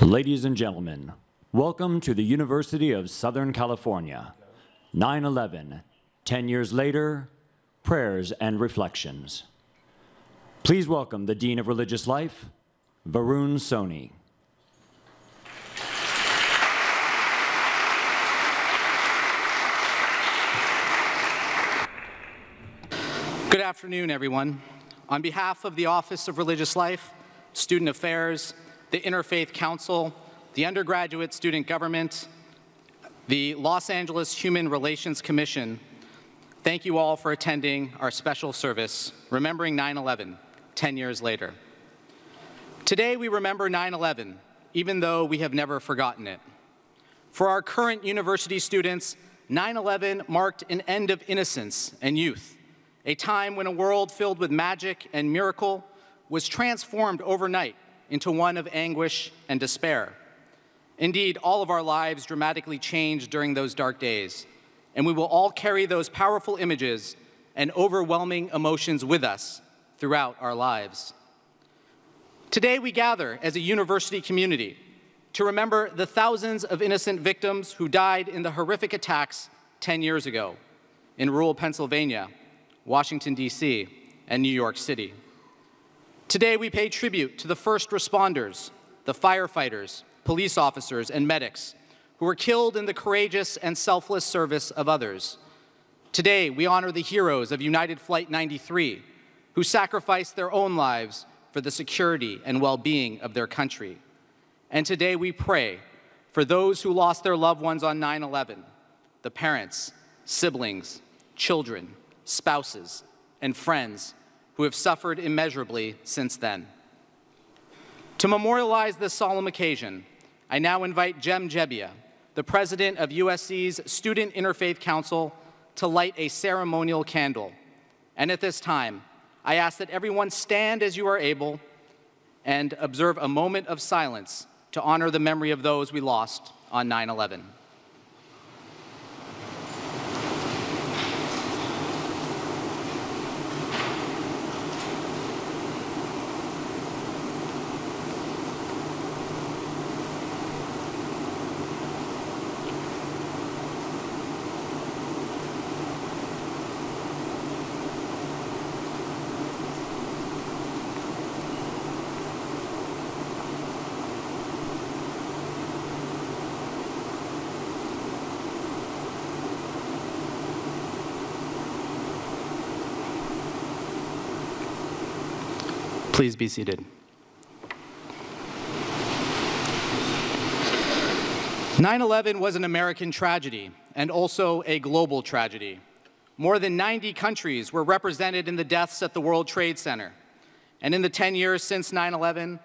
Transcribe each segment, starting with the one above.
Ladies and gentlemen, welcome to the University of Southern California. 9-11, 10 years later, prayers and reflections. Please welcome the Dean of Religious Life, Varun Soni. Good afternoon, everyone. On behalf of the Office of Religious Life, Student Affairs, the Interfaith Council, the Undergraduate Student Government, the Los Angeles Human Relations Commission, thank you all for attending our special service, remembering 9-11, 10 years later. Today we remember 9-11, even though we have never forgotten it. For our current university students, 9-11 marked an end of innocence and youth, a time when a world filled with magic and miracle was transformed overnight into one of anguish and despair. Indeed, all of our lives dramatically changed during those dark days, and we will all carry those powerful images and overwhelming emotions with us throughout our lives. Today, we gather as a university community to remember the thousands of innocent victims who died in the horrific attacks 10 years ago in rural Pennsylvania, Washington, D.C., and New York City. Today, we pay tribute to the first responders, the firefighters, police officers, and medics who were killed in the courageous and selfless service of others. Today, we honor the heroes of United Flight 93 who sacrificed their own lives for the security and well-being of their country. And today we pray for those who lost their loved ones on 9-11, the parents, siblings, children, spouses, and friends who have suffered immeasurably since then. To memorialize this solemn occasion, I now invite Jem Jebbia, the president of USC's Student Interfaith Council, to light a ceremonial candle. And at this time, I ask that everyone stand as you are able and observe a moment of silence to honor the memory of those we lost on 9 11. Please be seated. Nine 11 was an American tragedy and also a global tragedy. More than 90 countries were represented in the deaths at the World Trade Center. And in the 10 years since 9 11,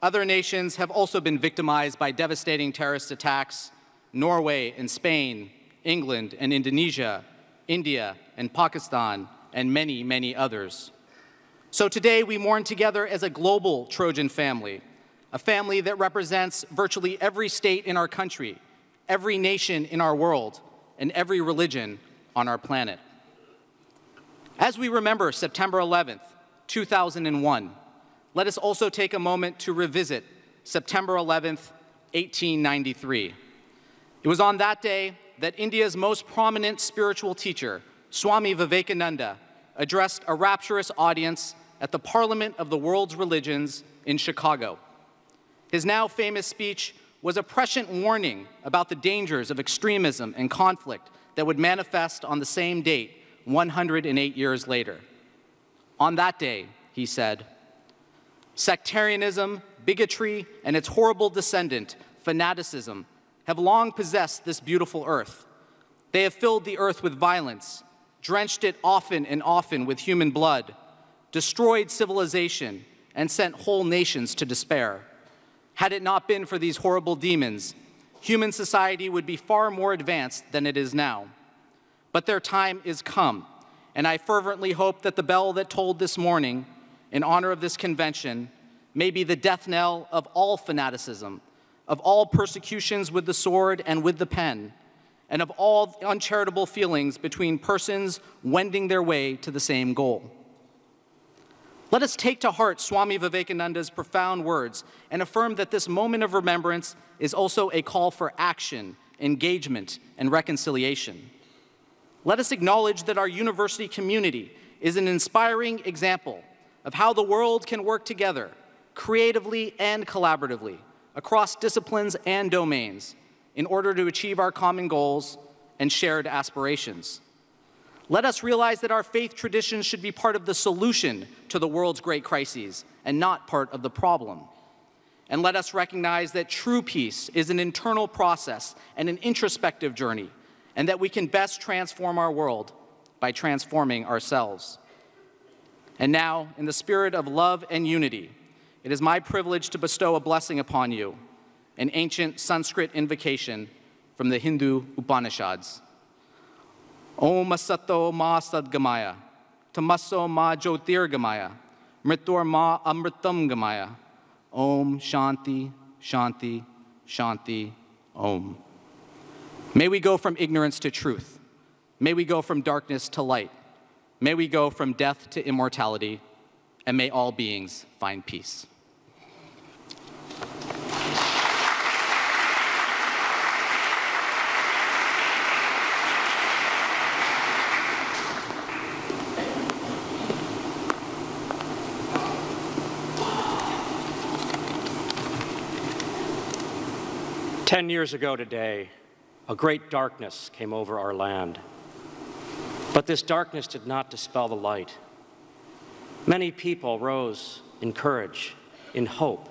other nations have also been victimized by devastating terrorist attacks Norway and Spain, England and Indonesia, India and Pakistan, and many, many others. So today we mourn together as a global Trojan family, a family that represents virtually every state in our country, every nation in our world, and every religion on our planet. As we remember September 11th, 2001, let us also take a moment to revisit September 11th, 1893. It was on that day that India's most prominent spiritual teacher, Swami Vivekananda, addressed a rapturous audience at the Parliament of the World's Religions in Chicago. His now famous speech was a prescient warning about the dangers of extremism and conflict that would manifest on the same date 108 years later. On that day, he said, sectarianism, bigotry, and its horrible descendant, fanaticism, have long possessed this beautiful earth. They have filled the earth with violence, drenched it often and often with human blood, destroyed civilization, and sent whole nations to despair. Had it not been for these horrible demons, human society would be far more advanced than it is now. But their time is come, and I fervently hope that the bell that tolled this morning in honor of this convention may be the death knell of all fanaticism, of all persecutions with the sword and with the pen, and of all uncharitable feelings between persons wending their way to the same goal. Let us take to heart Swami Vivekananda's profound words and affirm that this moment of remembrance is also a call for action, engagement, and reconciliation. Let us acknowledge that our university community is an inspiring example of how the world can work together, creatively and collaboratively, across disciplines and domains, in order to achieve our common goals and shared aspirations. Let us realize that our faith traditions should be part of the solution to the world's great crises and not part of the problem. And let us recognize that true peace is an internal process and an introspective journey, and that we can best transform our world by transforming ourselves. And now, in the spirit of love and unity, it is my privilege to bestow a blessing upon you, an ancient Sanskrit invocation from the Hindu Upanishads. Om Asato Ma Sadgamaya, Tamaso Ma Jyotirgamaya, Mritur Ma Amritam Gamaya, Om Shanti, Shanti, Shanti, Om. May we go from ignorance to truth. May we go from darkness to light. May we go from death to immortality. And may all beings find peace. Ten years ago today, a great darkness came over our land. But this darkness did not dispel the light. Many people rose in courage, in hope,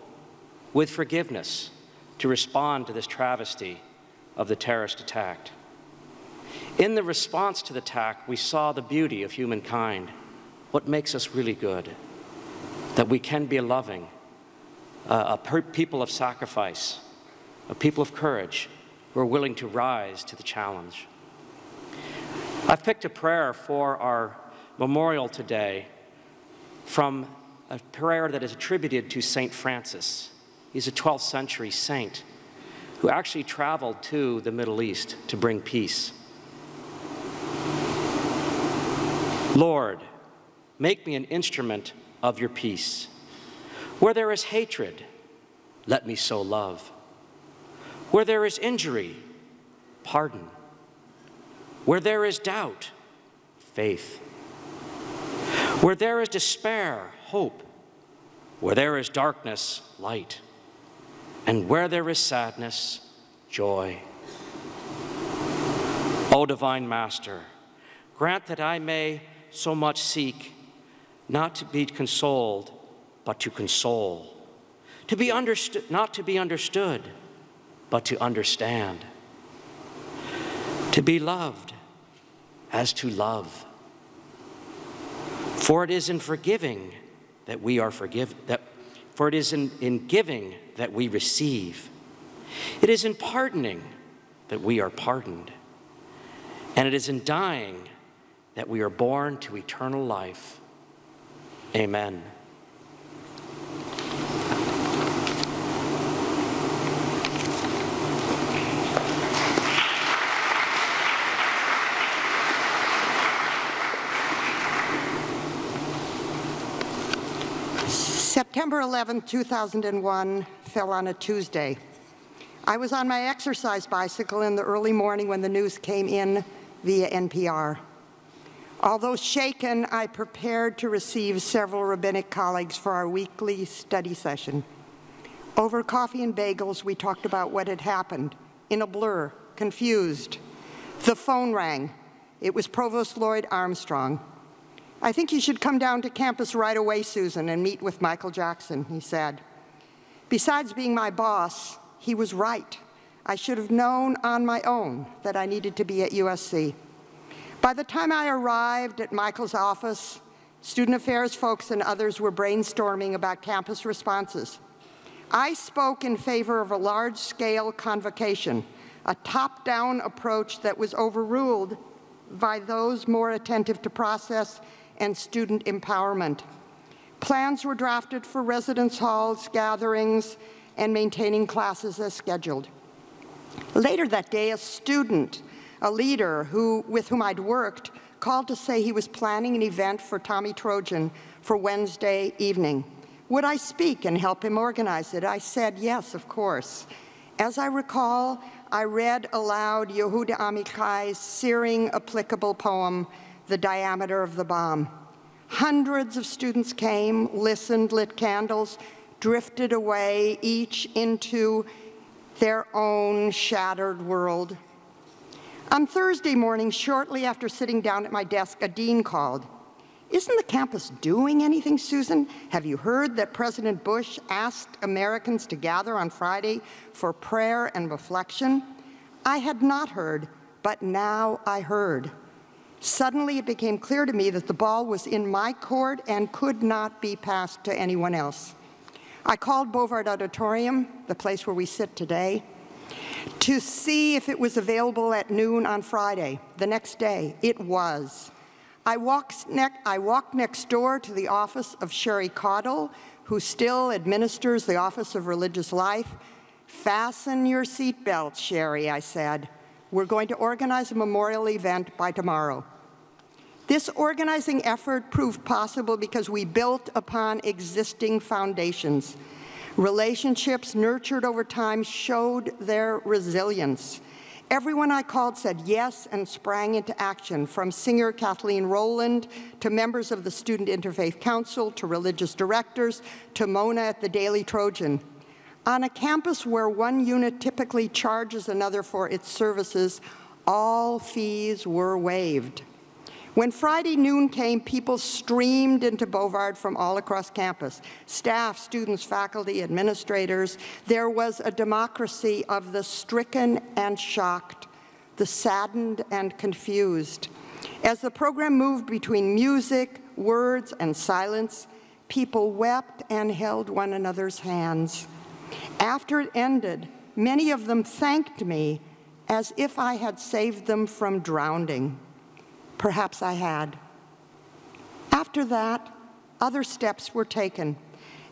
with forgiveness to respond to this travesty of the terrorist attack. In the response to the attack, we saw the beauty of humankind, what makes us really good, that we can be loving, uh, a people of sacrifice, a people of courage who are willing to rise to the challenge. I've picked a prayer for our memorial today from a prayer that is attributed to St. Francis. He's a 12th century saint who actually traveled to the Middle East to bring peace. Lord, make me an instrument of your peace. Where there is hatred, let me sow love. Where there is injury, pardon. Where there is doubt, faith. Where there is despair, hope. Where there is darkness, light. And where there is sadness, joy. O divine Master, grant that I may so much seek not to be consoled, but to console, to be understood, not to be understood, but to understand, to be loved as to love. For it is in forgiving that we are forgiven, that, for it is in, in giving that we receive. It is in pardoning that we are pardoned. And it is in dying that we are born to eternal life. Amen. September 11, 2001 fell on a Tuesday. I was on my exercise bicycle in the early morning when the news came in via NPR. Although shaken, I prepared to receive several rabbinic colleagues for our weekly study session. Over coffee and bagels, we talked about what had happened, in a blur, confused. The phone rang. It was Provost Lloyd Armstrong. I think you should come down to campus right away, Susan, and meet with Michael Jackson, he said. Besides being my boss, he was right. I should have known on my own that I needed to be at USC. By the time I arrived at Michael's office, student affairs folks and others were brainstorming about campus responses. I spoke in favor of a large-scale convocation, a top-down approach that was overruled by those more attentive to process and student empowerment. Plans were drafted for residence halls, gatherings, and maintaining classes as scheduled. Later that day, a student, a leader who, with whom I'd worked, called to say he was planning an event for Tommy Trojan for Wednesday evening. Would I speak and help him organize it? I said yes, of course. As I recall, I read aloud Yehuda Amichai's searing applicable poem, The Diameter of the Bomb. Hundreds of students came, listened, lit candles, drifted away, each into their own shattered world. On Thursday morning, shortly after sitting down at my desk, a dean called. Isn't the campus doing anything, Susan? Have you heard that President Bush asked Americans to gather on Friday for prayer and reflection? I had not heard, but now I heard. Suddenly it became clear to me that the ball was in my court and could not be passed to anyone else. I called Bovard Auditorium, the place where we sit today, to see if it was available at noon on Friday. The next day, it was. I walked, I walked next door to the office of Sherry Caudle, who still administers the Office of Religious Life. Fasten your seatbelts, Sherry, I said. We're going to organize a memorial event by tomorrow. This organizing effort proved possible because we built upon existing foundations. Relationships nurtured over time showed their resilience. Everyone I called said yes and sprang into action, from singer Kathleen Rowland to members of the Student Interfaith Council to religious directors to Mona at the Daily Trojan. On a campus where one unit typically charges another for its services, all fees were waived. When Friday noon came, people streamed into Bovard from all across campus staff, students, faculty, administrators. There was a democracy of the stricken and shocked, the saddened and confused. As the program moved between music, words, and silence, people wept and held one another's hands. After it ended, many of them thanked me as if I had saved them from drowning. Perhaps I had. After that, other steps were taken.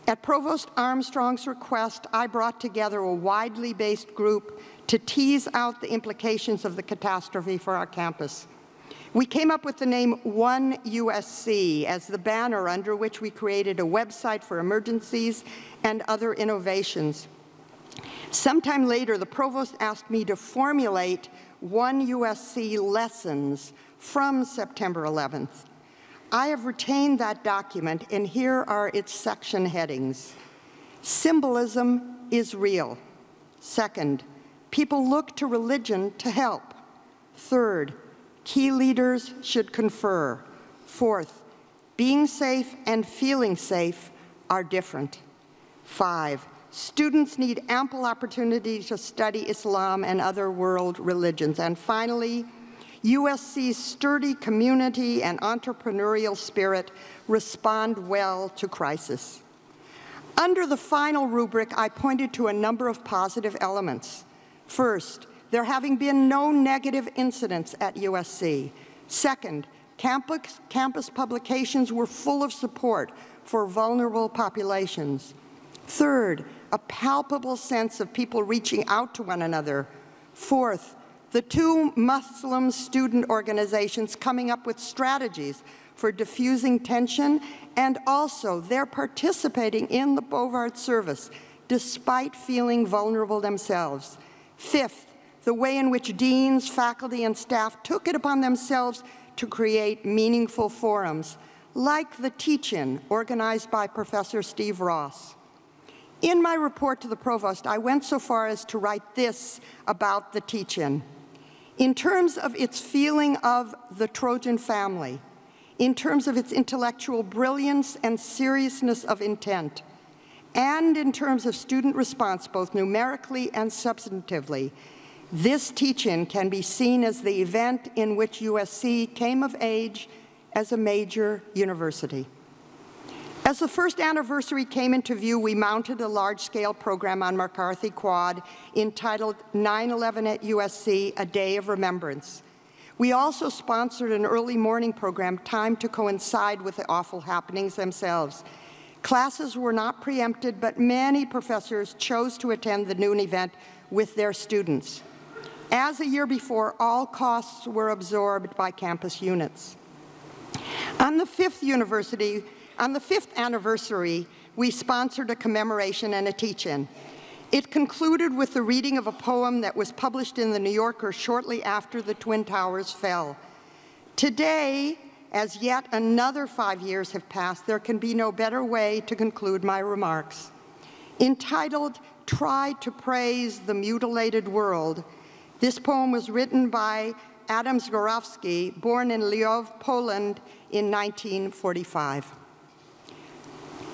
At Provost Armstrong's request, I brought together a widely based group to tease out the implications of the catastrophe for our campus. We came up with the name One USC as the banner under which we created a website for emergencies and other innovations. Sometime later, the provost asked me to formulate One USC lessons from September 11th. I have retained that document, and here are its section headings. Symbolism is real. Second, people look to religion to help. Third, key leaders should confer. Fourth, being safe and feeling safe are different. Five, students need ample opportunity to study Islam and other world religions. And finally, USC's sturdy community and entrepreneurial spirit respond well to crisis. Under the final rubric, I pointed to a number of positive elements. First, there having been no negative incidents at USC. Second, campus, campus publications were full of support for vulnerable populations. Third, a palpable sense of people reaching out to one another. Fourth, the two Muslim student organizations coming up with strategies for diffusing tension, and also they're participating in the Bovard service despite feeling vulnerable themselves. Fifth, the way in which deans, faculty, and staff took it upon themselves to create meaningful forums, like the Teach-In organized by Professor Steve Ross. In my report to the provost, I went so far as to write this about the Teach-In in terms of its feeling of the Trojan family, in terms of its intellectual brilliance and seriousness of intent, and in terms of student response, both numerically and substantively, this Teach-In can be seen as the event in which USC came of age as a major university. As the first anniversary came into view, we mounted a large-scale program on McCarthy Quad entitled 9-11 at USC, A Day of Remembrance. We also sponsored an early morning program timed to coincide with the awful happenings themselves. Classes were not preempted, but many professors chose to attend the noon event with their students. As a year before, all costs were absorbed by campus units. On the fifth university, on the fifth anniversary, we sponsored a commemoration and a teach-in. It concluded with the reading of a poem that was published in the New Yorker shortly after the Twin Towers fell. Today, as yet another five years have passed, there can be no better way to conclude my remarks. Entitled, Try to Praise the Mutilated World, this poem was written by Adam Zagajewski, born in Lwów, Poland in 1945.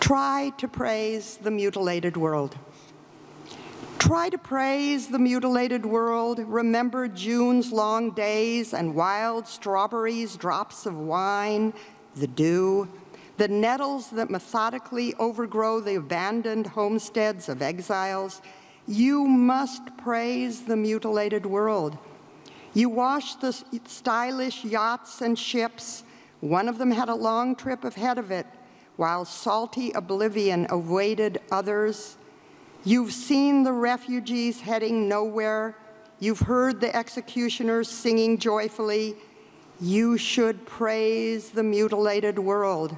Try to praise the mutilated world. Try to praise the mutilated world. Remember June's long days and wild strawberries, drops of wine, the dew, the nettles that methodically overgrow the abandoned homesteads of exiles. You must praise the mutilated world. You watched the stylish yachts and ships. One of them had a long trip ahead of it, while salty oblivion awaited others. You've seen the refugees heading nowhere. You've heard the executioners singing joyfully. You should praise the mutilated world.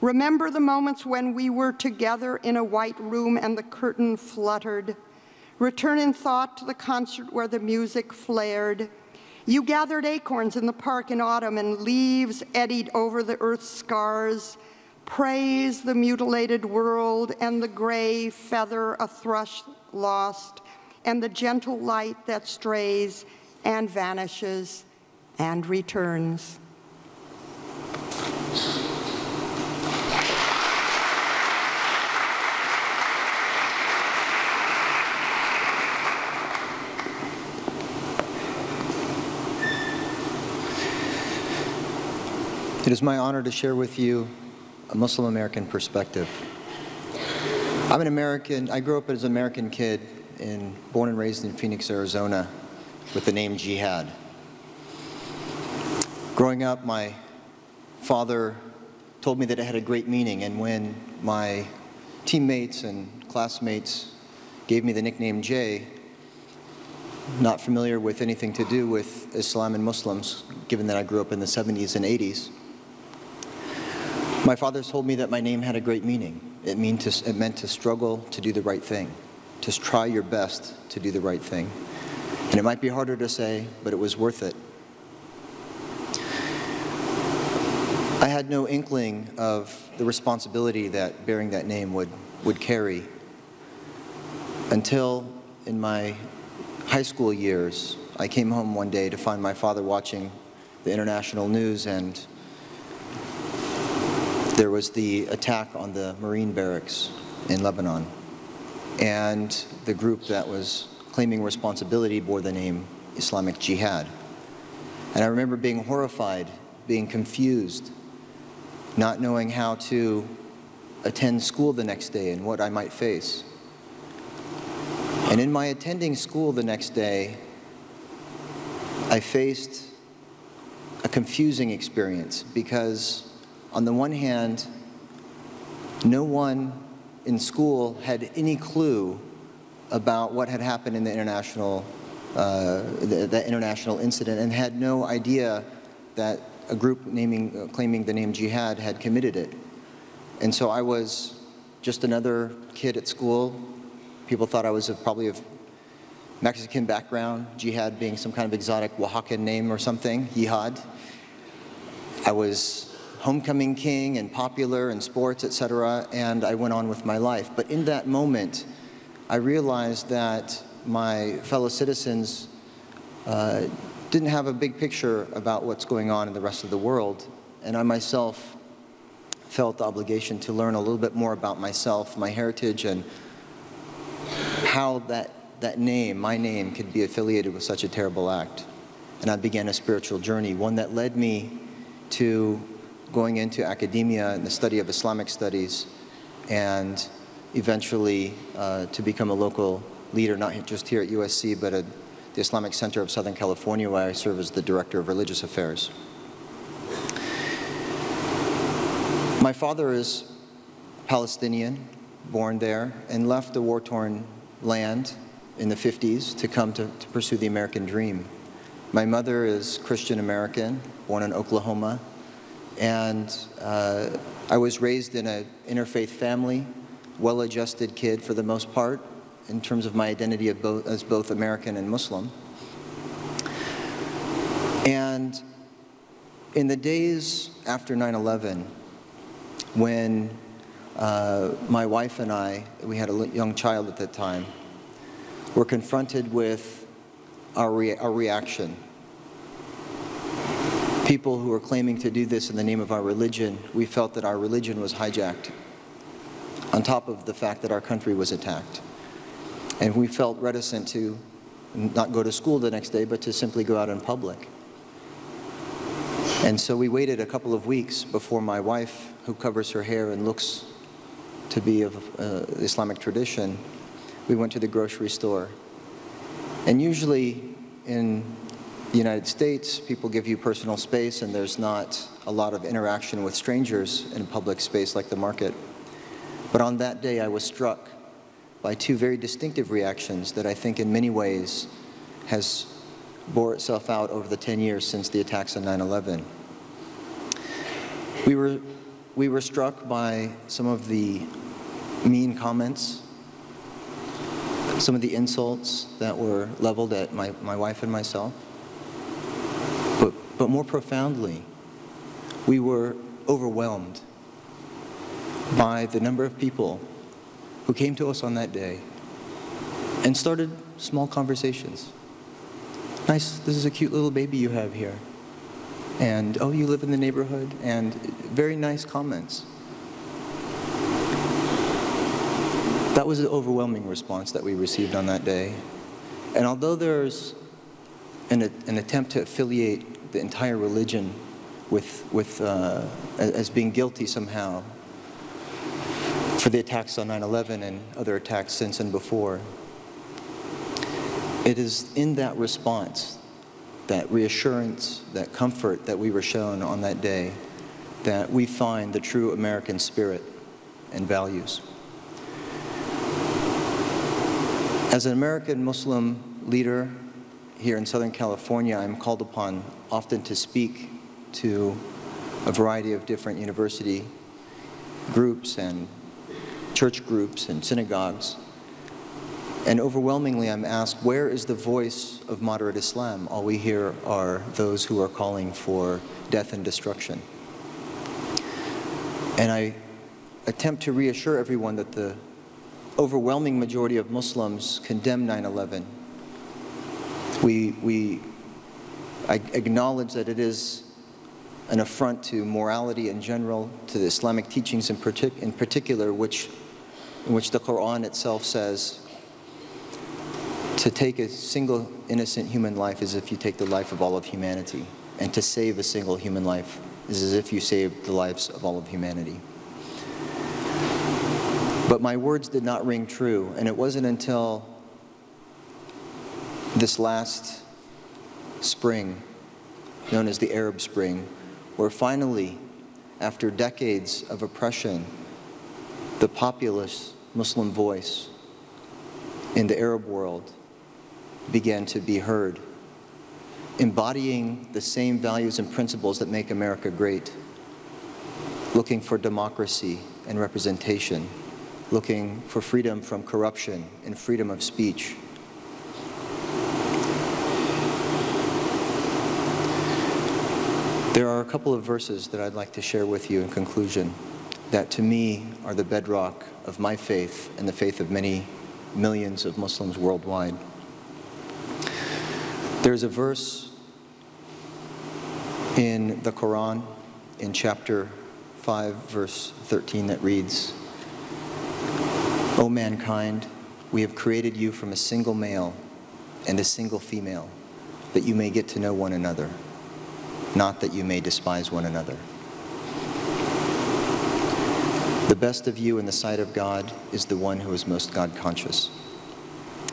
Remember the moments when we were together in a white room and the curtain fluttered. Return in thought to the concert where the music flared. You gathered acorns in the park in autumn and leaves eddied over the earth's scars. Praise the mutilated world and the gray feather a thrush lost and the gentle light that strays and vanishes and returns. It is my honor to share with you a Muslim American perspective. I'm an American, I grew up as an American kid, in, born and raised in Phoenix, Arizona, with the name Jihad. Growing up, my father told me that it had a great meaning, and when my teammates and classmates gave me the nickname Jay, not familiar with anything to do with Islam and Muslims, given that I grew up in the 70s and 80s, my father told me that my name had a great meaning. It, mean to, it meant to struggle to do the right thing, to try your best to do the right thing. And it might be harder to say, but it was worth it. I had no inkling of the responsibility that bearing that name would, would carry until in my high school years, I came home one day to find my father watching the international news and there was the attack on the Marine barracks in Lebanon. And the group that was claiming responsibility bore the name Islamic Jihad. And I remember being horrified, being confused, not knowing how to attend school the next day and what I might face. And in my attending school the next day, I faced a confusing experience because on the one hand, no one in school had any clue about what had happened in the international, uh, the, the, international incident and had no idea that a group naming, claiming the name jihad had committed it. And so I was just another kid at school. People thought I was of, probably of Mexican background, jihad being some kind of exotic Oaxacan name or something, jihad. I was homecoming king and popular and sports, etc., and I went on with my life. But in that moment, I realized that my fellow citizens uh, didn't have a big picture about what's going on in the rest of the world, and I myself felt the obligation to learn a little bit more about myself, my heritage, and how that, that name, my name, could be affiliated with such a terrible act. And I began a spiritual journey, one that led me to going into academia and the study of Islamic studies and eventually uh, to become a local leader, not just here at USC, but at the Islamic Center of Southern California, where I serve as the Director of Religious Affairs. My father is Palestinian, born there, and left the war-torn land in the 50s to come to, to pursue the American dream. My mother is Christian American, born in Oklahoma, and uh, I was raised in an interfaith family, well-adjusted kid for the most part, in terms of my identity as both American and Muslim. And in the days after 9-11, when uh, my wife and I, we had a young child at that time, were confronted with our, our reaction. People who were claiming to do this in the name of our religion, we felt that our religion was hijacked, on top of the fact that our country was attacked. And we felt reticent to not go to school the next day, but to simply go out in public. And so we waited a couple of weeks before my wife, who covers her hair and looks to be of uh, Islamic tradition, we went to the grocery store. And usually in the United States, people give you personal space and there's not a lot of interaction with strangers in public space like the market. But on that day, I was struck by two very distinctive reactions that I think in many ways has bore itself out over the 10 years since the attacks on 9-11. We were, we were struck by some of the mean comments some of the insults that were leveled at my, my wife and myself. But, more profoundly, we were overwhelmed by the number of people who came to us on that day and started small conversations. Nice, this is a cute little baby you have here. And, oh, you live in the neighborhood? And very nice comments. That was the overwhelming response that we received on that day. And although there's an, an attempt to affiliate the entire religion with, with, uh, as being guilty somehow for the attacks on 9-11 and other attacks since and before, it is in that response, that reassurance, that comfort that we were shown on that day, that we find the true American spirit and values. As an American Muslim leader here in Southern California, I'm called upon often to speak to a variety of different university groups and church groups and synagogues. And overwhelmingly, I'm asked, where is the voice of moderate Islam? All we hear are those who are calling for death and destruction. And I attempt to reassure everyone that the overwhelming majority of Muslims condemn 9-11. We, we acknowledge that it is an affront to morality in general, to the Islamic teachings in, partic in particular, which, in which the Quran itself says to take a single innocent human life is if you take the life of all of humanity. And to save a single human life is as if you saved the lives of all of humanity. But my words did not ring true, and it wasn't until this last spring, known as the Arab Spring, where finally, after decades of oppression, the populist Muslim voice in the Arab world began to be heard, embodying the same values and principles that make America great, looking for democracy and representation looking for freedom from corruption and freedom of speech. There are a couple of verses that I'd like to share with you in conclusion that to me are the bedrock of my faith and the faith of many millions of Muslims worldwide. There's a verse in the Quran in chapter 5 verse 13 that reads, O mankind, we have created you from a single male and a single female, that you may get to know one another, not that you may despise one another. The best of you in the sight of God is the one who is most God conscious,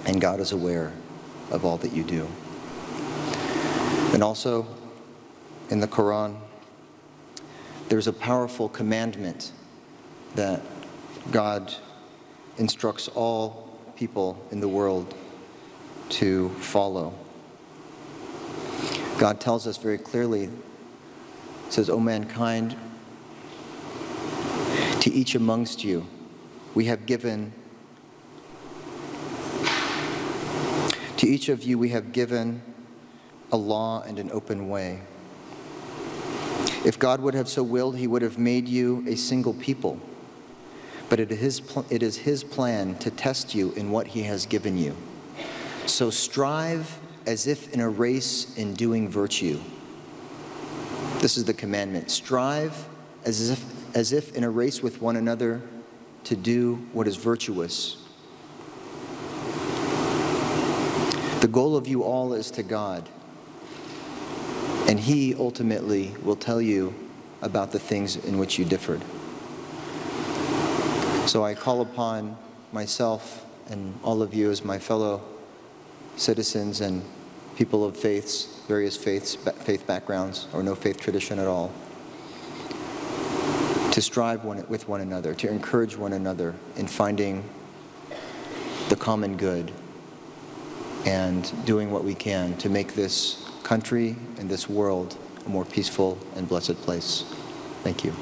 and God is aware of all that you do. And also, in the Quran, there's a powerful commandment that God instructs all people in the world to follow. God tells us very clearly, says, O mankind, to each amongst you we have given, to each of you we have given a law and an open way. If God would have so willed, he would have made you a single people. But it is, his, it is his plan to test you in what he has given you. So strive as if in a race in doing virtue. This is the commandment. Strive as if, as if in a race with one another to do what is virtuous. The goal of you all is to God. And He ultimately will tell you about the things in which you differed. So I call upon myself and all of you as my fellow citizens and people of faiths, various faiths, faith backgrounds, or no faith tradition at all, to strive one, with one another, to encourage one another in finding the common good and doing what we can to make this country and this world a more peaceful and blessed place. Thank you.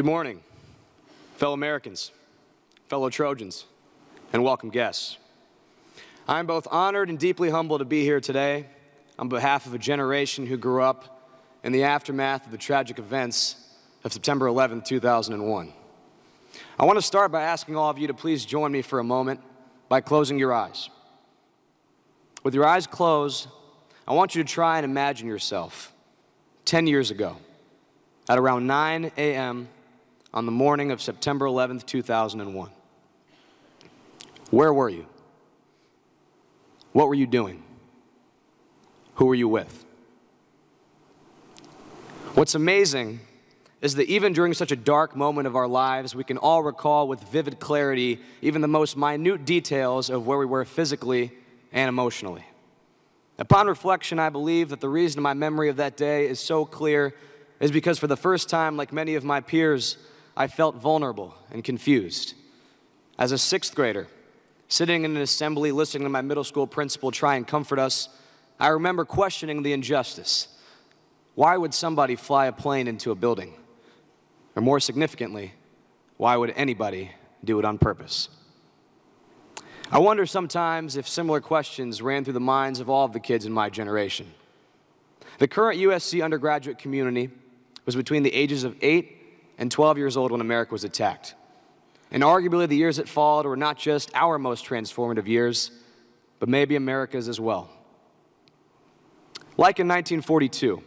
Good morning, fellow Americans, fellow Trojans, and welcome guests. I'm both honored and deeply humbled to be here today on behalf of a generation who grew up in the aftermath of the tragic events of September 11, 2001. I want to start by asking all of you to please join me for a moment by closing your eyes. With your eyes closed, I want you to try and imagine yourself 10 years ago at around 9 a.m. on the morning of September 11th, 2001. Where were you? What were you doing? Who were you with? What's amazing is that even during such a dark moment of our lives, we can all recall with vivid clarity even the most minute details of where we were physically and emotionally. Upon reflection, I believe that the reason my memory of that day is so clear is because for the first time, like many of my peers, I felt vulnerable and confused. As a sixth grader, sitting in an assembly listening to my middle school principal try and comfort us, I remember questioning the injustice. Why would somebody fly a plane into a building? Or more significantly, why would anybody do it on purpose? I wonder sometimes if similar questions ran through the minds of all of the kids in my generation. The current USC undergraduate community was between the ages of 8 and 12 years old when America was attacked. And arguably, the years that followed were not just our most transformative years, but maybe America's as well. Like in 1942,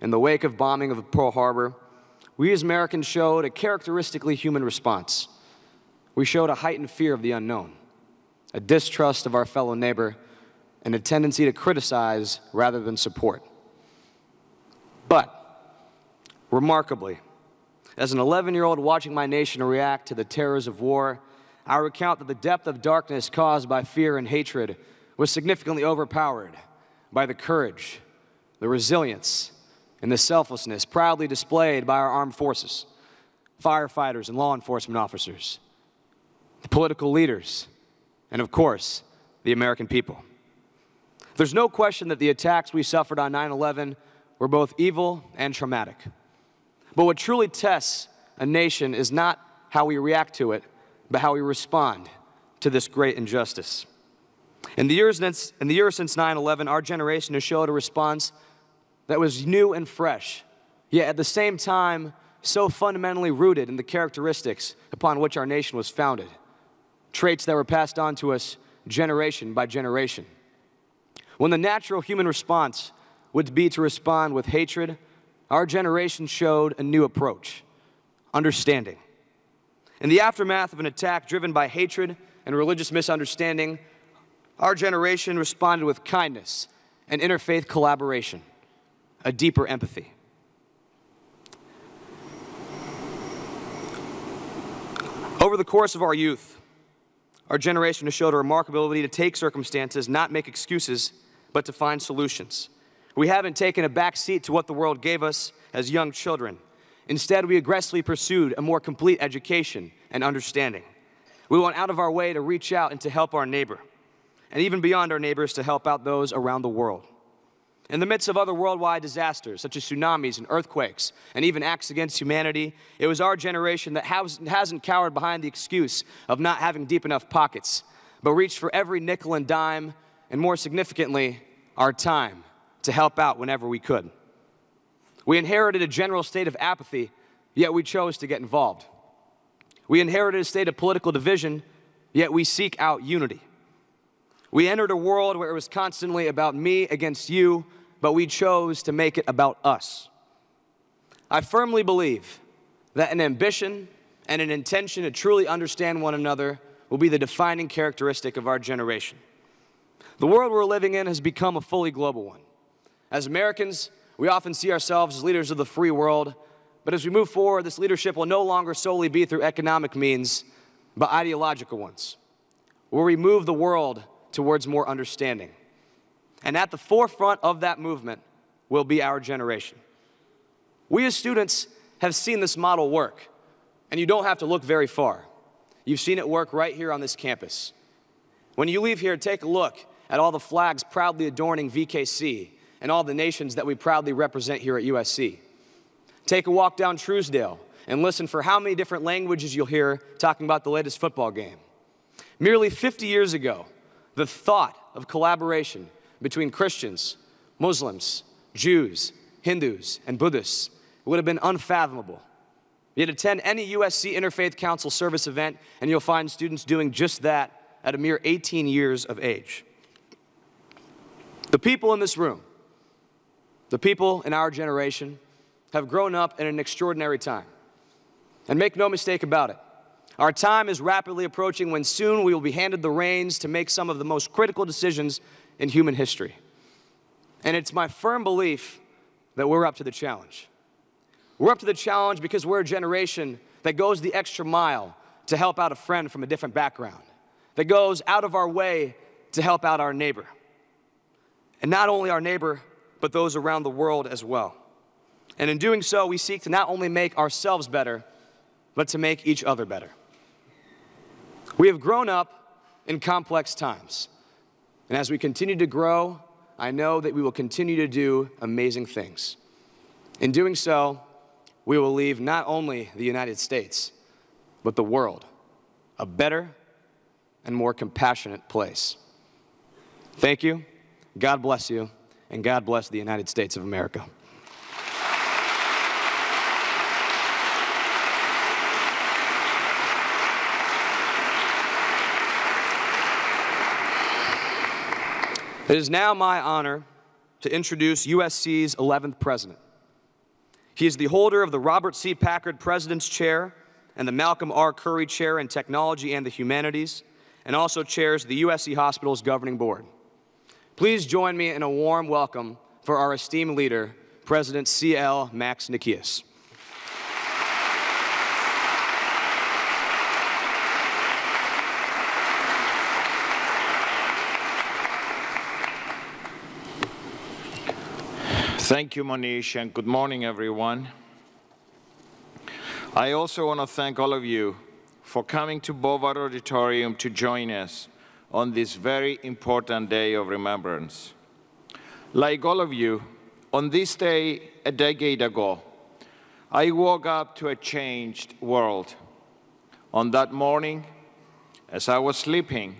in the wake of bombing of Pearl Harbor, we as Americans showed a characteristically human response. We showed a heightened fear of the unknown a distrust of our fellow neighbor, and a tendency to criticize rather than support. But, remarkably, as an 11 year old watching my nation react to the terrors of war, I recount that the depth of darkness caused by fear and hatred was significantly overpowered by the courage, the resilience, and the selflessness proudly displayed by our armed forces, firefighters and law enforcement officers, the political leaders, and of course, the American people. There's no question that the attacks we suffered on 9 11 were both evil and traumatic. But what truly tests a nation is not how we react to it, but how we respond to this great injustice. In the years, since, in the years since 9 11, our generation has showed a response that was new and fresh, yet at the same time, so fundamentally rooted in the characteristics upon which our nation was founded traits that were passed on to us generation by generation. When the natural human response would be to respond with hatred, our generation showed a new approach understanding. In the aftermath of an attack driven by hatred and religious misunderstanding, our generation responded with kindness and interfaith collaboration, a deeper empathy. Over the course of our youth, our generation has showed a remarkable ability to take circumstances, not make excuses, but to find solutions. We haven't taken a back seat to what the world gave us as young children. Instead, we aggressively pursued a more complete education and understanding. We went out of our way to reach out and to help our neighbor, and even beyond our neighbors, to help out those around the world. In the midst of other worldwide disasters, such as tsunamis and earthquakes, and even acts against humanity, it was our generation that hasn't cowered behind the excuse of not having deep enough pockets, but reached for every nickel and dime, and more significantly, our time to help out whenever we could. We inherited a general state of apathy, yet we chose to get involved. We inherited a state of political division, yet we seek out unity. We entered a world where it was constantly about me against you, but we chose to make it about us. I firmly believe that an ambition and an intention to truly understand one another will be the defining characteristic of our generation. The world we're living in has become a fully global one. As Americans, we often see ourselves as leaders of the free world, but as we move forward, this leadership will no longer solely be through economic means, but ideological ones, where we move the world towards more understanding. And at the forefront of that movement will be our generation. We as students have seen this model work, and you don't have to look very far. You've seen it work right here on this campus. When you leave here, take a look at all the flags proudly adorning VKC and all the nations that we proudly represent here at USC. Take a walk down Trousdale and listen for how many different languages you'll hear talking about the latest football game. Merely 50 years ago, the thought of collaboration between Christians, Muslims, Jews, Hindus, and Buddhists would have been unfathomable. Yet attend any USC Interfaith Council service event, and you'll find students doing just that at a mere 18 years of age. The people in this room, the people in our generation, have grown up in an extraordinary time. And make no mistake about it, our time is rapidly approaching when soon we will be handed the reins to make some of the most critical decisions in human history. And it's my firm belief that we're up to the challenge. We're up to the challenge because we're a generation that goes the extra mile to help out a friend from a different background, that goes out of our way to help out our neighbor. And not only our neighbor, but those around the world as well. And in doing so, we seek to not only make ourselves better, but to make each other better. We have grown up in complex times. And as we continue to grow, I know that we will continue to do amazing things. In doing so, we will leave not only the United States, but the world a better and more compassionate place. Thank you, God bless you, and God bless the United States of America. It is now my honor to introduce USC's 11th president. He is the holder of the Robert C. Packard President's Chair and the Malcolm R. Currie Chair in Technology and the Humanities, and also chairs the USC Hospital's Governing Board. Please join me in a warm welcome for our esteemed leader, President C.L. Max Nikias. Thank you, Monish, and good morning, everyone. I also want to thank all of you for coming to Bovard Auditorium to join us on this very important day of remembrance. Like all of you, on this day a decade ago, I woke up to a changed world. On that morning, as I was sleeping,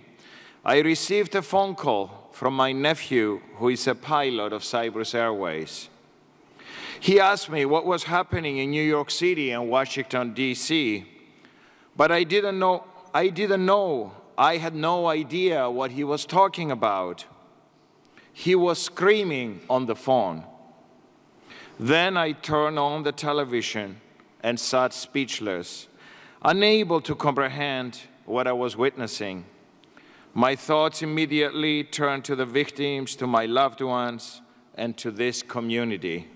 I received a phone call from my nephew, who is a pilot of Cyprus Airways. He asked me what was happening in New York City and Washington, D.C., but I didn't know, I didn't know, I had no idea what he was talking about. He was screaming on the phone. Then I turned on the television and sat speechless, unable to comprehend what I was witnessing. My thoughts immediately turned to the victims, to my loved ones, and to this community.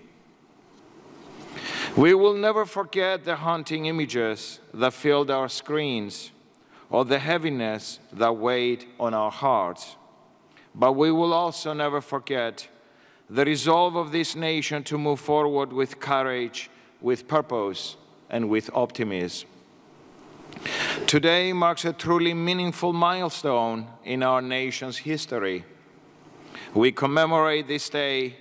We will never forget the haunting images that filled our screens or the heaviness that weighed on our hearts. But we will also never forget the resolve of this nation to move forward with courage, with purpose, and with optimism. Today marks a truly meaningful milestone in our nation's history. We commemorate this day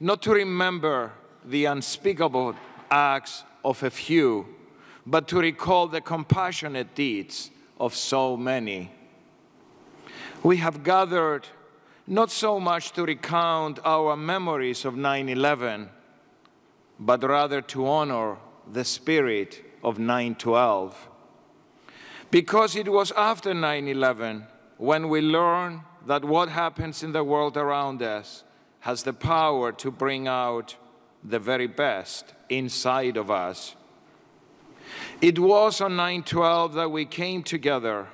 not to remember the unspeakable acts of a few, but to recall the compassionate deeds of so many. We have gathered not so much to recount our memories of 9 11, but rather to honor the spirit of 9 12 because it was after 9 11 when we learned that what happens in the world around us has the power to bring out the very best inside of us. It was on 9 12 that we came together,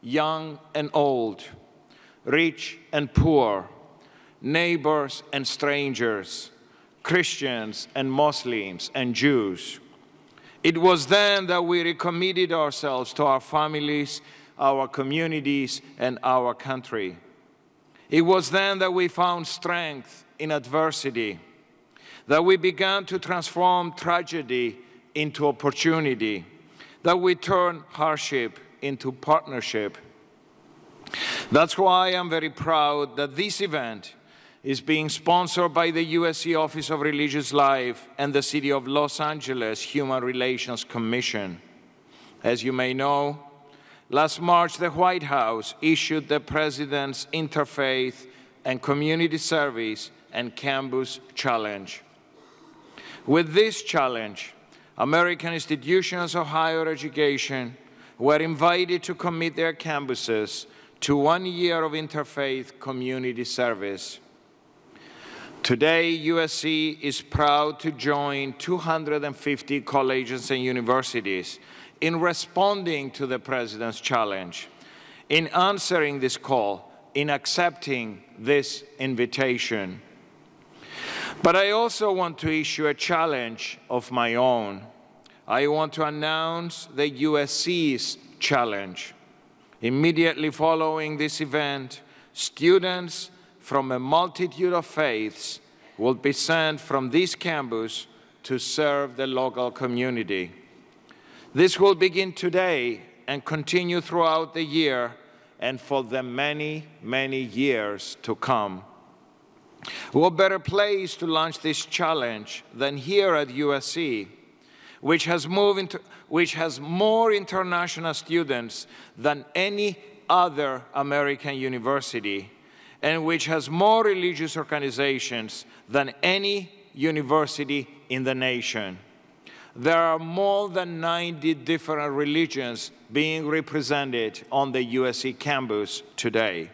young and old, rich and poor, neighbors and strangers, Christians and Muslims and Jews it was then that we recommitted ourselves to our families, our communities, and our country. It was then that we found strength in adversity, that we began to transform tragedy into opportunity, that we turn hardship into partnership. That's why I'm very proud that this event is being sponsored by the USC Office of Religious Life and the City of Los Angeles Human Relations Commission. As you may know, last March the White House issued the President's Interfaith and Community Service and Campus Challenge. With this challenge, American institutions of higher education were invited to commit their campuses to one year of interfaith community service. Today, USC is proud to join 250 colleges and universities in responding to the President's challenge, in answering this call, in accepting this invitation. But I also want to issue a challenge of my own. I want to announce the USC's challenge. Immediately following this event, students from a multitude of faiths will be sent from this campus to serve the local community. This will begin today and continue throughout the year and for the many, many years to come. What better place to launch this challenge than here at USC, which has, into, which has more international students than any other American university and which has more religious organizations than any university in the nation. There are more than 90 different religions being represented on the USC campus today.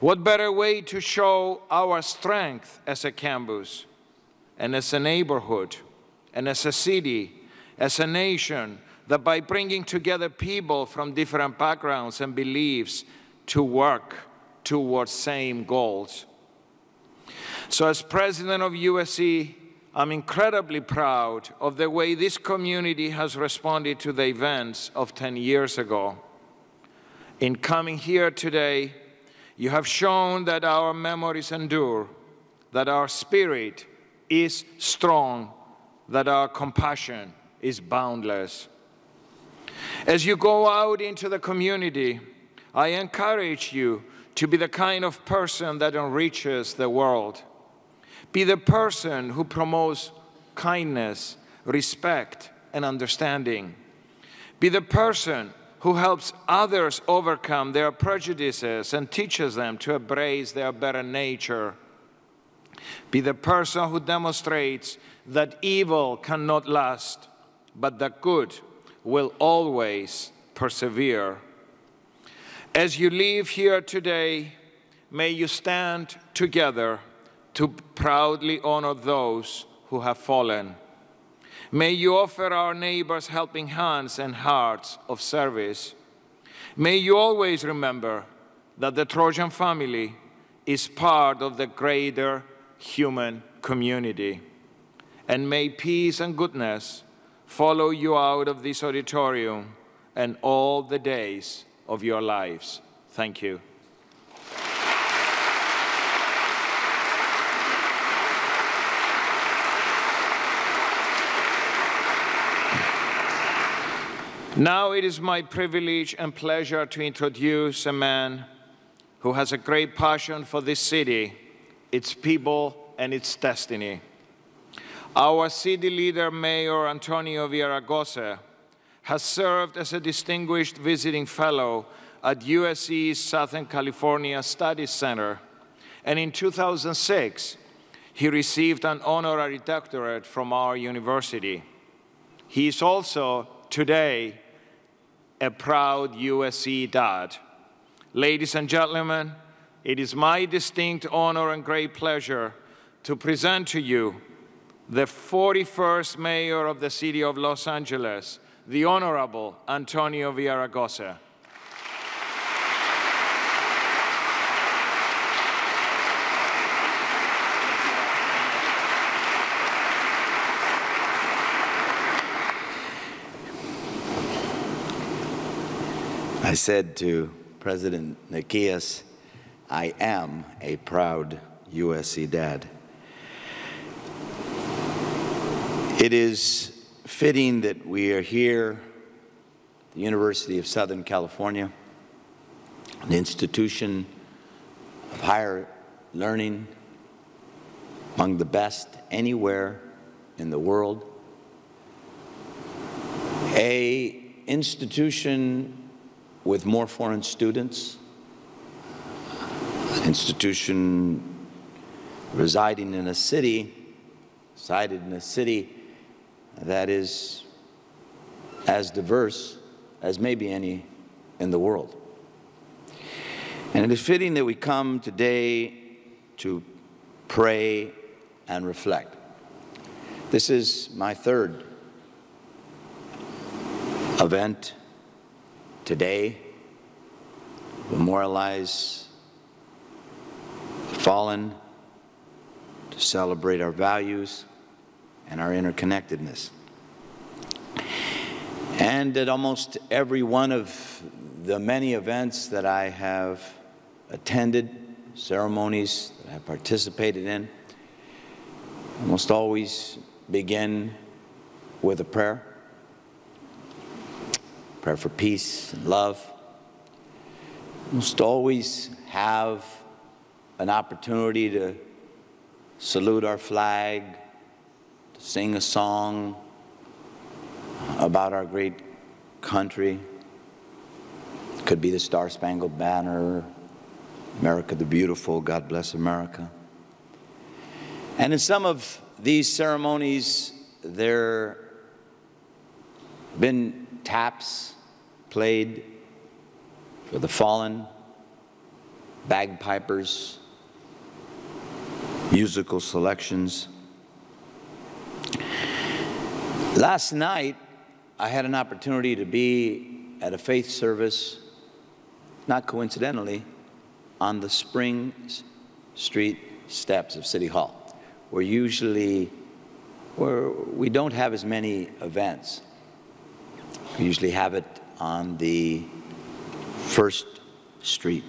What better way to show our strength as a campus and as a neighborhood and as a city, as a nation, that by bringing together people from different backgrounds and beliefs to work towards same goals. So as president of USC, I'm incredibly proud of the way this community has responded to the events of 10 years ago. In coming here today, you have shown that our memories endure, that our spirit is strong, that our compassion is boundless. As you go out into the community, I encourage you to be the kind of person that enriches the world. Be the person who promotes kindness, respect, and understanding. Be the person who helps others overcome their prejudices and teaches them to embrace their better nature. Be the person who demonstrates that evil cannot last, but that good will always persevere. As you leave here today, may you stand together to proudly honor those who have fallen. May you offer our neighbors helping hands and hearts of service. May you always remember that the Trojan family is part of the greater human community. And may peace and goodness follow you out of this auditorium and all the days of your lives. Thank you. Now it is my privilege and pleasure to introduce a man who has a great passion for this city, its people, and its destiny. Our city leader, Mayor Antonio Villaraigosa, has served as a distinguished visiting fellow at USC's Southern California Studies Center, and in 2006, he received an honorary doctorate from our university. He is also, today, a proud USC dad. Ladies and gentlemen, it is my distinct honor and great pleasure to present to you the 41st mayor of the city of Los Angeles, the Honorable Antonio Villaraigosa. I said to President Nikias, I am a proud USC dad. It is fitting that we are here, the University of Southern California, an institution of higher learning among the best anywhere in the world, a institution with more foreign students, institution residing in a city, resided in a city that is as diverse as maybe any in the world. And it is fitting that we come today to pray and reflect. This is my third event today, memorialize fallen, to celebrate our values and our interconnectedness. And at almost every one of the many events that I have attended, ceremonies that I have participated in, almost always begin with a prayer. Prayer for peace and love. Almost always have an opportunity to salute our flag, to sing a song about our great country. It Could be the Star Spangled Banner, America the Beautiful, God bless America. And in some of these ceremonies, there have been taps played for the fallen, bagpipers, musical selections. Last night, I had an opportunity to be at a faith service, not coincidentally, on the Spring Street steps of City Hall, where usually where we don't have as many events. We usually have it on the First Street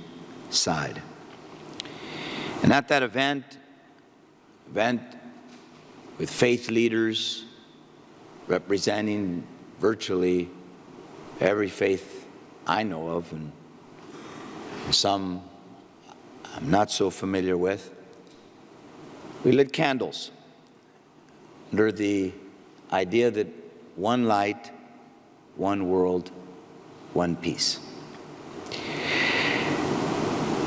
side. And at that event, event with faith leaders representing virtually every faith I know of and some I'm not so familiar with. We lit candles under the idea that one light, one world, one peace.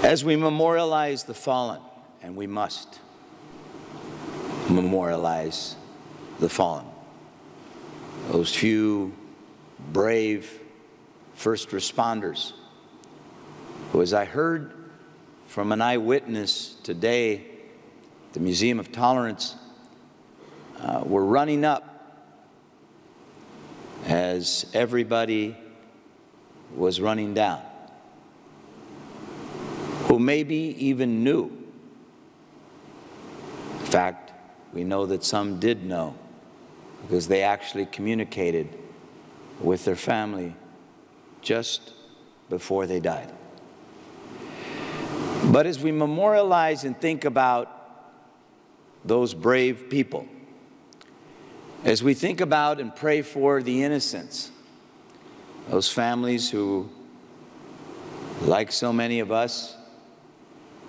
As we memorialize the fallen, and we must memorialize the fallen, those few brave first responders who, as I heard from an eyewitness today, the Museum of Tolerance, uh, were running up as everybody was running down, who maybe even knew. In fact, we know that some did know because they actually communicated with their family just before they died. But as we memorialize and think about those brave people, as we think about and pray for the innocents, those families who, like so many of us,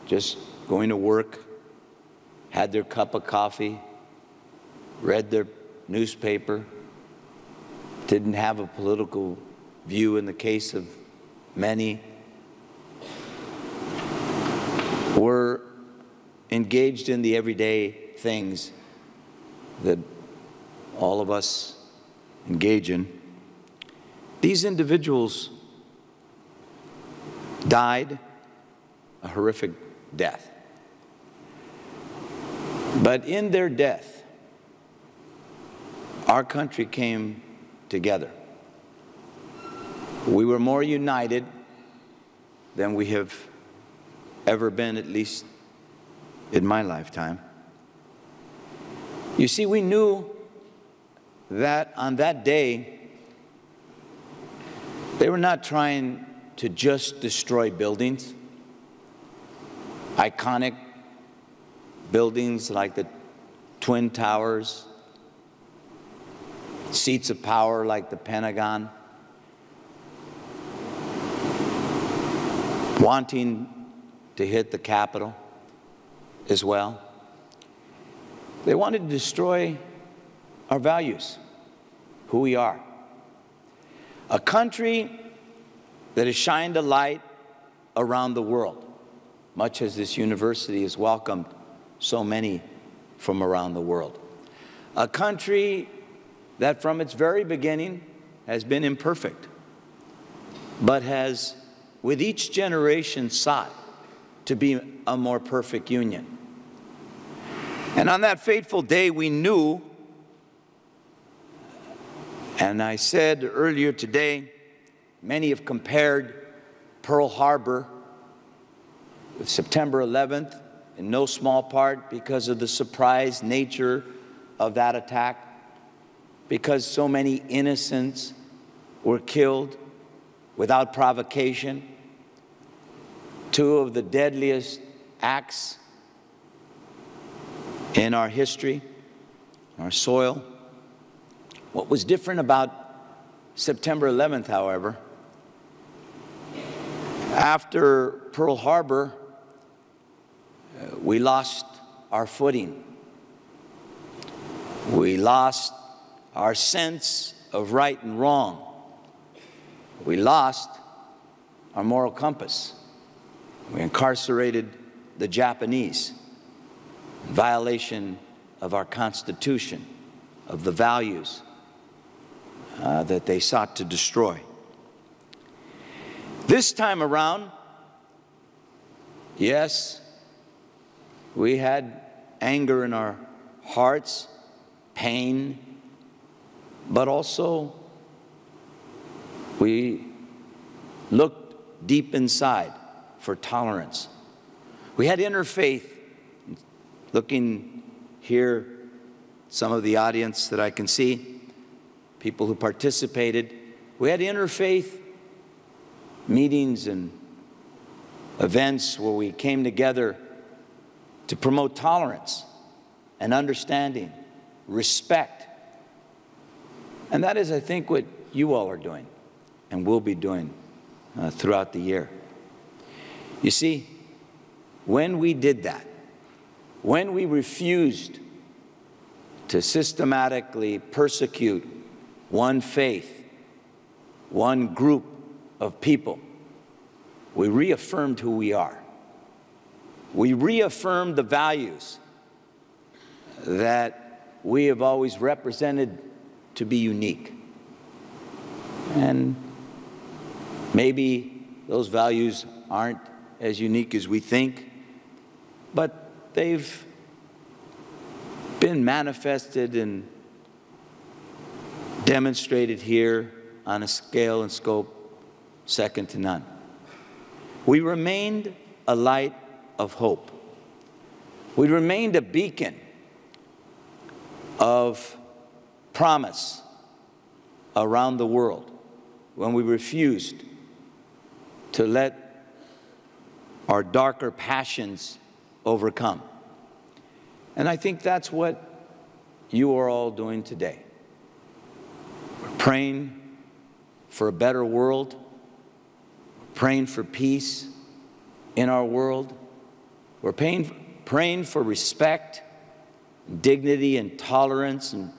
just going to work, had their cup of coffee, read their newspaper, didn't have a political view in the case of many, were engaged in the everyday things that all of us engage in. These individuals died a horrific death. But in their death, our country came together. We were more united than we have ever been, at least in my lifetime. You see, we knew that on that day, they were not trying to just destroy buildings, iconic buildings like the Twin Towers, seats of power like the Pentagon, wanting to hit the Capitol as well. They wanted to destroy our values, who we are. A country that has shined a light around the world, much as this university has welcomed so many from around the world. A country that from its very beginning has been imperfect, but has, with each generation, sought to be a more perfect union. And on that fateful day, we knew, and I said earlier today, many have compared Pearl Harbor with September 11th, in no small part because of the surprise nature of that attack, because so many innocents were killed without provocation. Two of the deadliest acts in our history, our soil. What was different about September 11th, however, after Pearl Harbor, we lost our footing. We lost our sense of right and wrong. We lost our moral compass. We incarcerated the Japanese violation of our Constitution, of the values uh, that they sought to destroy. This time around, yes, we had anger in our hearts, pain, but also we looked deep inside for tolerance. We had interfaith, looking here, some of the audience that I can see, people who participated. We had interfaith meetings and events where we came together to promote tolerance and understanding, respect. And that is, I think, what you all are doing and will be doing uh, throughout the year. You see, when we did that, when we refused to systematically persecute one faith, one group of people, we reaffirmed who we are. We reaffirmed the values that we have always represented to be unique. And maybe those values aren't as unique as we think, but they've been manifested and demonstrated here on a scale and scope second to none. We remained a light of hope. We remained a beacon of promise around the world when we refused to let our darker passions overcome. And I think that's what you are all doing today. We're praying for a better world, praying for peace in our world. We're praying, praying for respect, dignity, and tolerance. And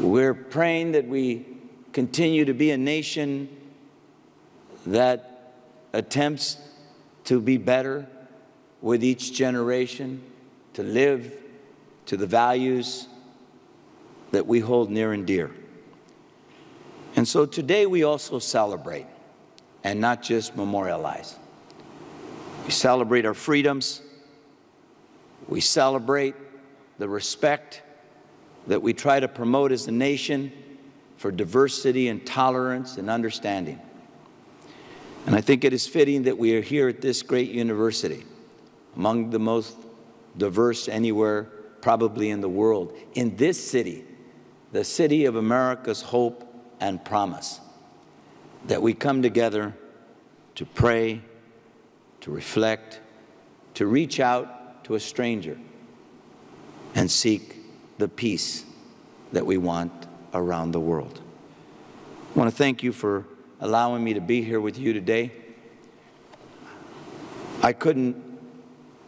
we're praying that we continue to be a nation that attempts to be better with each generation, to live to the values that we hold near and dear. And so today we also celebrate and not just memorialize. We celebrate our freedoms. We celebrate the respect that we try to promote as a nation for diversity and tolerance and understanding. And I think it is fitting that we are here at this great university, among the most diverse anywhere probably in the world, in this city, the city of America's hope and promise, that we come together to pray, to reflect, to reach out to a stranger and seek the peace that we want around the world. I want to thank you for allowing me to be here with you today. I couldn't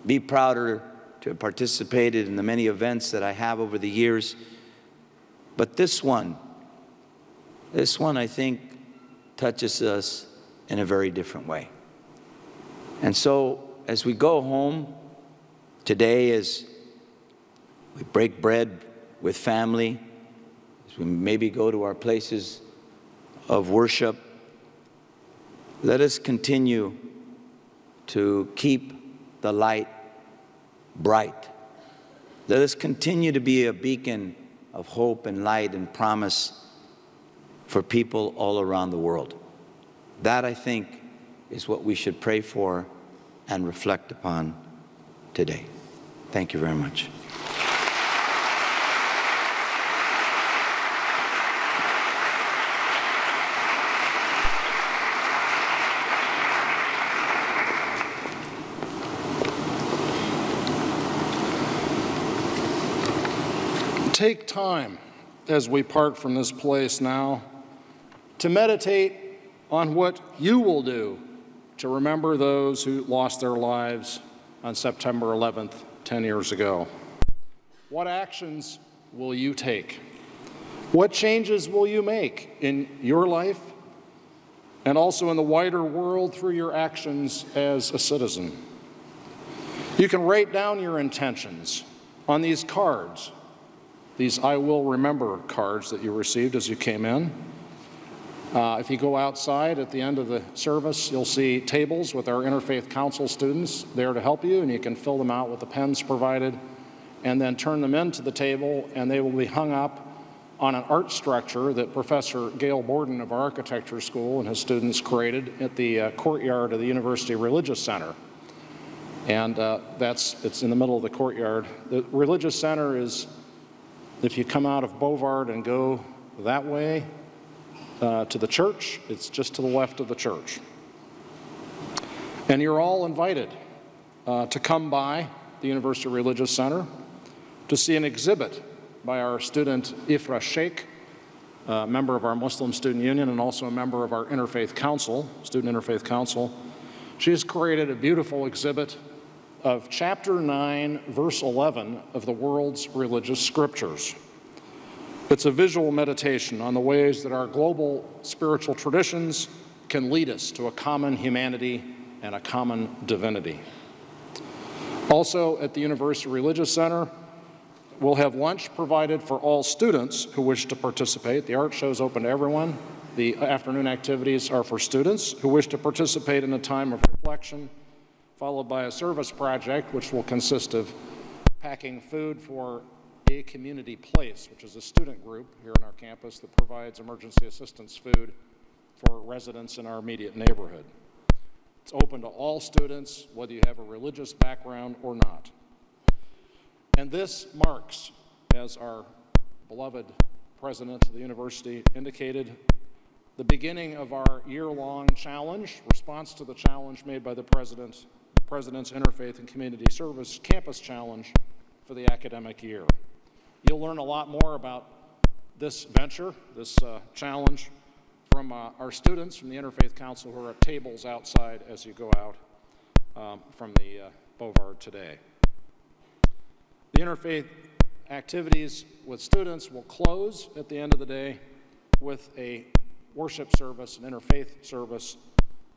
be prouder to have participated in the many events that I have over the years. But this one, this one I think touches us in a very different way. And so as we go home today, as we break bread with family, as we maybe go to our places of worship, let us continue to keep the light bright. Let us continue to be a beacon of hope and light and promise for people all around the world. That, I think, is what we should pray for and reflect upon today. Thank you very much. take time as we part from this place now to meditate on what you will do to remember those who lost their lives on September 11th, 10 years ago. What actions will you take? What changes will you make in your life and also in the wider world through your actions as a citizen? You can write down your intentions on these cards these I will remember cards that you received as you came in. Uh, if you go outside at the end of the service, you'll see tables with our Interfaith Council students there to help you, and you can fill them out with the pens provided and then turn them into the table, and they will be hung up on an art structure that Professor Gail Borden of our architecture school and his students created at the uh, courtyard of the University Religious Center. And uh, that's, it's in the middle of the courtyard. The Religious Center is if you come out of Bovard and go that way uh, to the church, it's just to the left of the church. And you're all invited uh, to come by the University Religious Center to see an exhibit by our student Ifra Sheikh, a member of our Muslim Student Union and also a member of our Interfaith Council, Student Interfaith Council. She has created a beautiful exhibit of chapter 9, verse 11 of the world's religious scriptures. It's a visual meditation on the ways that our global spiritual traditions can lead us to a common humanity and a common divinity. Also, at the University Religious Center, we'll have lunch provided for all students who wish to participate. The art show is open to everyone. The afternoon activities are for students who wish to participate in a time of reflection followed by a service project, which will consist of packing food for a community place, which is a student group here on our campus that provides emergency assistance food for residents in our immediate neighborhood. It's open to all students, whether you have a religious background or not. And this marks, as our beloved president of the university indicated, the beginning of our year-long challenge, response to the challenge made by the president President's Interfaith and Community Service Campus Challenge for the academic year. You'll learn a lot more about this venture, this uh, challenge, from uh, our students from the Interfaith Council who are at tables outside as you go out um, from the uh, Bovard today. The interfaith activities with students will close at the end of the day with a worship service, an interfaith service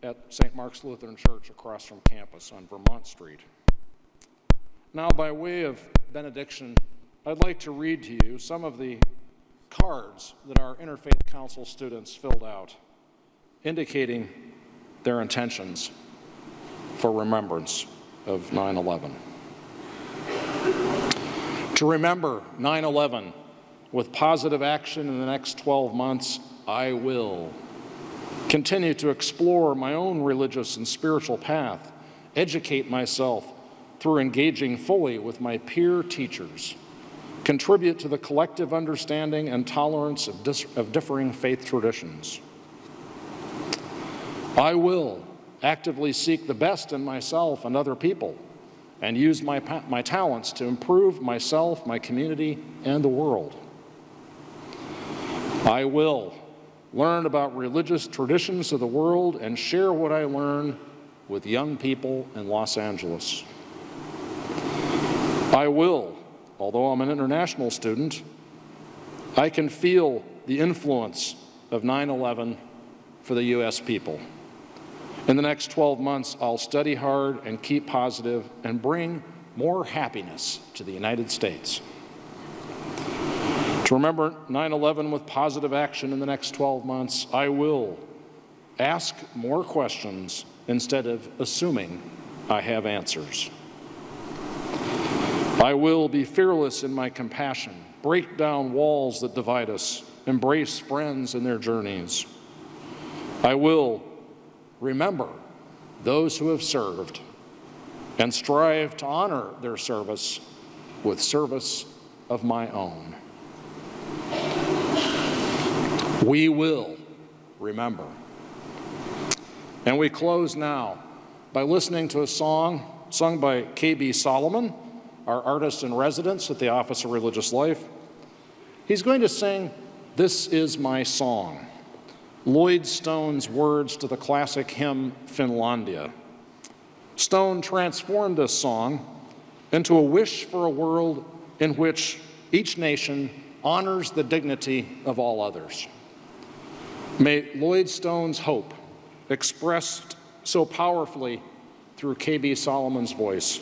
at St. Mark's Lutheran Church across from campus on Vermont Street. Now, by way of benediction, I'd like to read to you some of the cards that our Interfaith Council students filled out, indicating their intentions for remembrance of 9 11. To remember 9 11 with positive action in the next 12 months, I will continue to explore my own religious and spiritual path, educate myself through engaging fully with my peer teachers, contribute to the collective understanding and tolerance of, of differing faith traditions. I will actively seek the best in myself and other people and use my, my talents to improve myself, my community, and the world. I will learn about religious traditions of the world, and share what I learn with young people in Los Angeles. I will, although I'm an international student, I can feel the influence of 9 11 for the U.S. people. In the next 12 months, I'll study hard and keep positive and bring more happiness to the United States. To remember 9 11 with positive action in the next 12 months, I will ask more questions instead of assuming I have answers. I will be fearless in my compassion, break down walls that divide us, embrace friends in their journeys. I will remember those who have served and strive to honor their service with service of my own. We will remember. And we close now by listening to a song sung by K.B. Solomon, our artist in residence at the Office of Religious Life. He's going to sing This Is My Song. Lloyd Stone's words to the classic hymn Finlandia. Stone transformed this song into a wish for a world in which each nation honors the dignity of all others. May Lloyd Stone's hope, expressed so powerfully through K.B. Solomon's voice,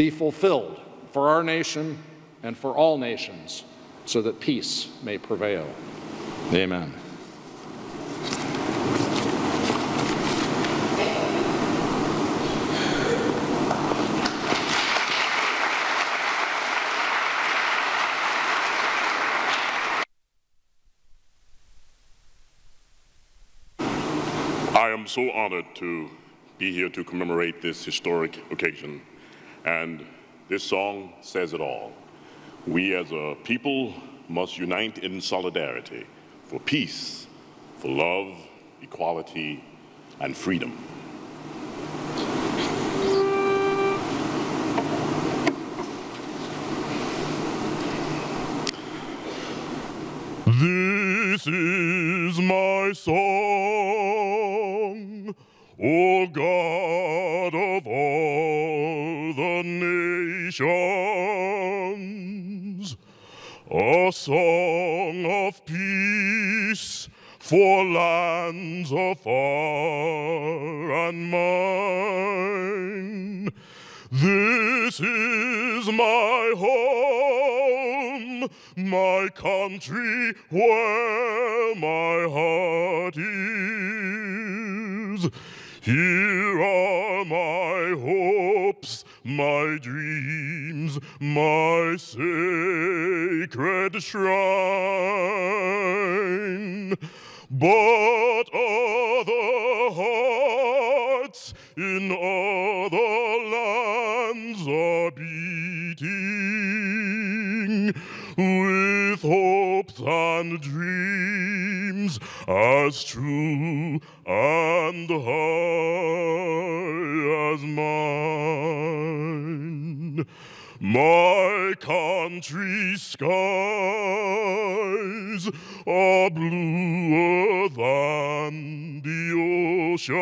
be fulfilled for our nation and for all nations so that peace may prevail. Amen. I am so honored to be here to commemorate this historic occasion. And this song says it all. We as a people must unite in solidarity for peace, for love, equality, and freedom. This is my song, O God of all the nations, a song of peace for lands afar and mine. This is my home, my country, where my heart is. Here are my hopes, my dreams, my sacred shrine. But other hearts in other lands are beating with hopes and dreams as true and high as mine. My country's skies are bluer than the ocean,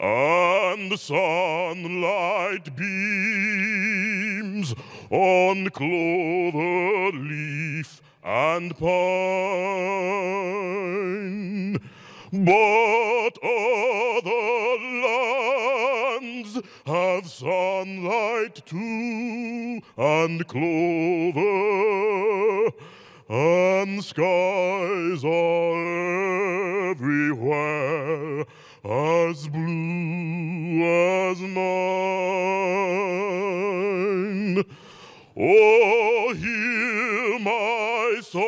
and sunlight beams on clover leaf and pine. But other lands have sunlight too, and clover, and skies are everywhere as blue as mine. Oh, hear my song,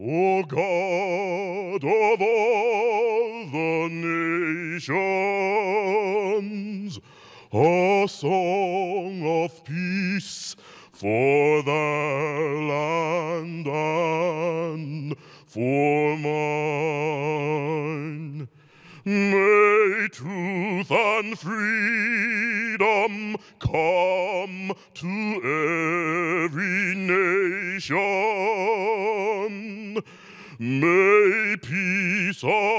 O God of all the nations, a song of peace for their land and for mine. May truth and freedom come to every nation. May peace abound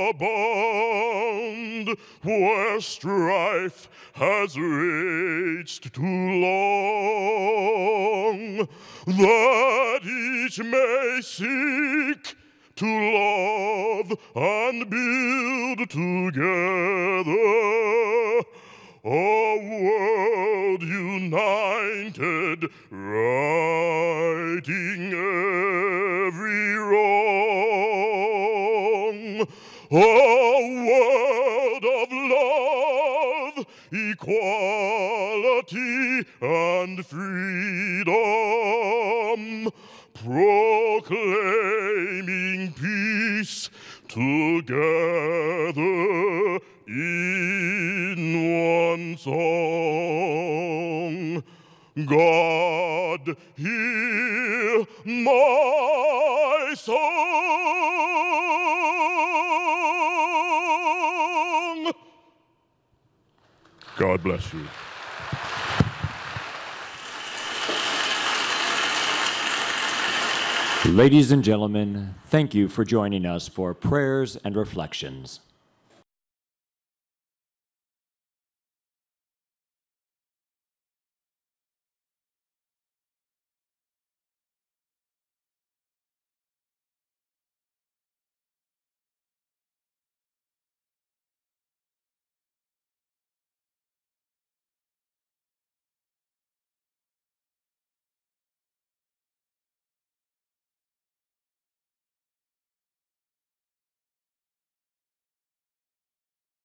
where strife has raged too long, that each may seek to love and build together a world united, righting every wrong. A world of love, equality, and freedom, proclaiming peace together in one song. God, hear my song. God bless you. Ladies and gentlemen, thank you for joining us for prayers and reflections.